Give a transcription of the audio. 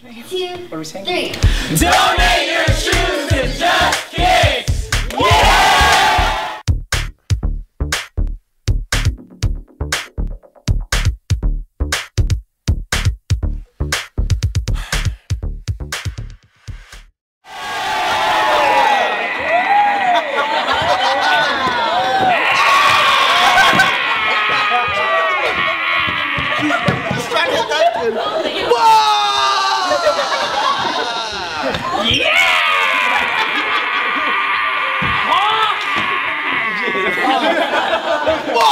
Two, what are we saying? Three. Donate your shoes to Just Kicks! Yeah! 예! 어?